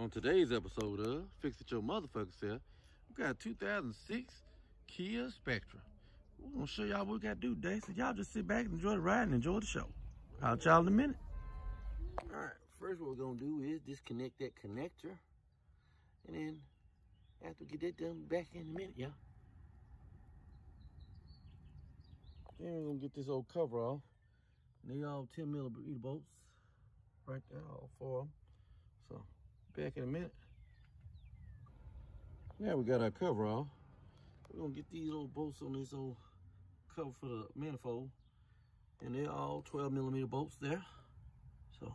On today's episode of Fix It Your Motherfucker Self, we got a 2006 Kia Spectra. We're gonna show y'all what we gotta do today, so y'all just sit back and enjoy the ride and enjoy the show. I'll y'all in a minute. All right, first what we're gonna do is disconnect that connector, and then after we get that done, back in a minute, y'all. Then we're gonna get this old cover off. And They all 10 millimeter bolts right there, all four of them. So back in a minute. Now we got our cover off. We're gonna get these old bolts on this old cover for the manifold. And they're all 12 millimeter bolts there. So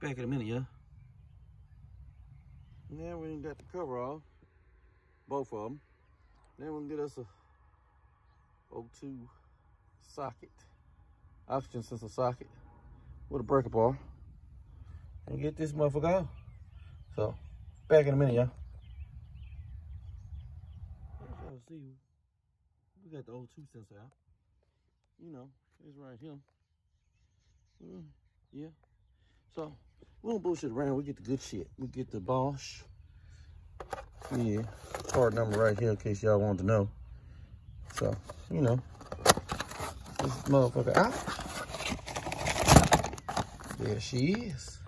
back in a minute, yeah. Now we got the cover off, both of them. Then we'll get us a O2 socket, oxygen sensor socket with a breaker bar and get this motherfucker out. So, back in a minute, y'all. Y'all see, we got the O2 sensor out. You know, it's right here. Mm, yeah. So, we don't bullshit around. We get the good shit. We get the Bosch. Yeah, part number right here in case y'all want to know. So, you know, this motherfucker out. There she is.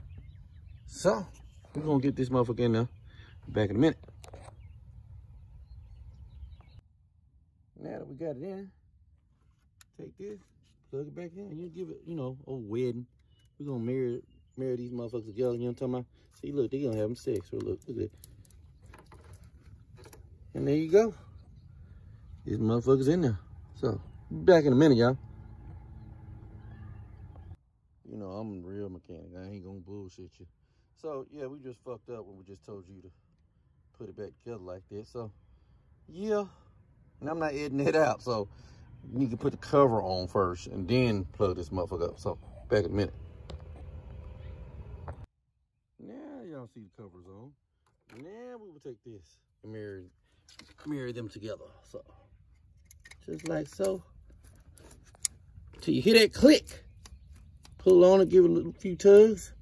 So, we're gonna get this motherfucker in there. Back in a minute. Now that we got it in, take this, plug it back in, you give it, you know, a wedding. We're gonna marry marry these motherfuckers together, you know what I'm talking about? See, look, they gonna have them sex. Look, look at it. And there you go. These motherfuckers in there. So, back in a minute, y'all. You know, I'm a real mechanic. I ain't gonna bullshit you. So, yeah, we just fucked up when we just told you to put it back together like that. So, yeah. And I'm not editing it out. So, you need to put the cover on first and then plug this motherfucker up. So, back in a minute. Now y'all see the covers on. Now we will take this and marry, marry them together. So, just like so. Till you hear that click. Pull on it, give it a little few tugs.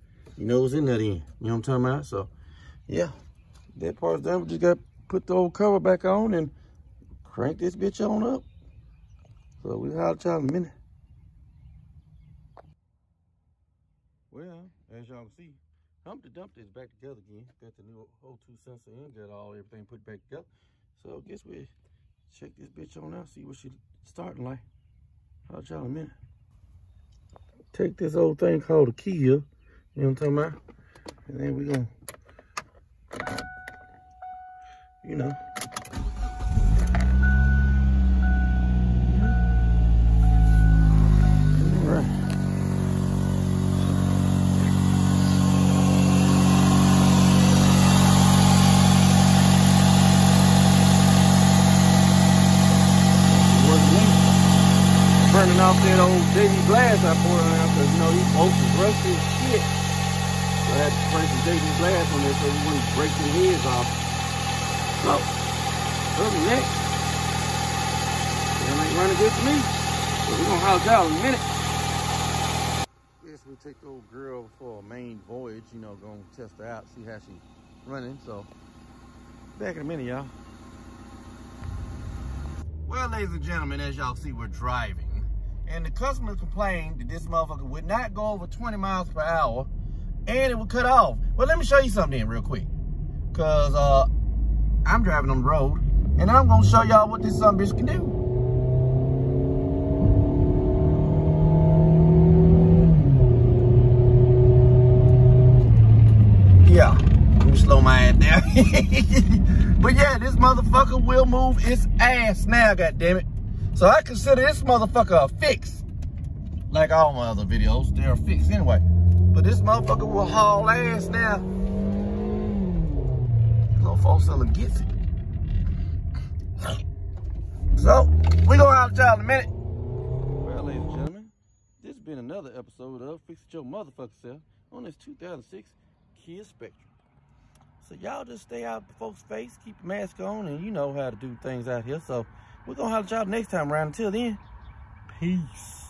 You know what's in that end. You know what I'm talking about? So, yeah. That part's done. We just got to put the old cover back on and crank this bitch on up. So, we'll holler at y'all in a minute. Well, as y'all can see, Humpty Dumpty is back together again. Got the new O2 sensor in, got all everything put back together. So, I guess we check this bitch on out, see what she starting like. Holler at y'all in a minute. Take this old thing called a Kia, you know what I'm talking about? And then we gonna, you know. Burning off that old JD glass I poured on because you know these bolts is rusty as shit. So I had to spray some JD glass on there so we wouldn't break the heads off. So, other than that, them ain't running good to me. So we're gonna holler at y'all in a minute. Guess we take the old girl for a main voyage, you know, gonna test her out, see how she running. So, back in a minute, y'all. Well, ladies and gentlemen, as y'all see, we're driving. And the customer complained that this motherfucker would not go over 20 miles per hour and it would cut off. Well, let me show you something real quick. Cause uh, I'm driving on the road and I'm gonna show y'all what this son bitch can do. Yeah, let me slow my ass down. but yeah, this motherfucker will move its ass now, goddammit. So I consider this motherfucker a fix. Like all my other videos, they're a fix anyway. But this motherfucker will haul ass now. Little four cylinder gets it. So, we gonna have y'all in a minute. Well, ladies and gentlemen, this has been another episode of Fix It Your Motherfucker Self on this 2006 Kia Spectrum. So y'all just stay out of folks' face, keep your mask on, and you know how to do things out here. So we're gonna holler at y'all next time around. Until then, peace.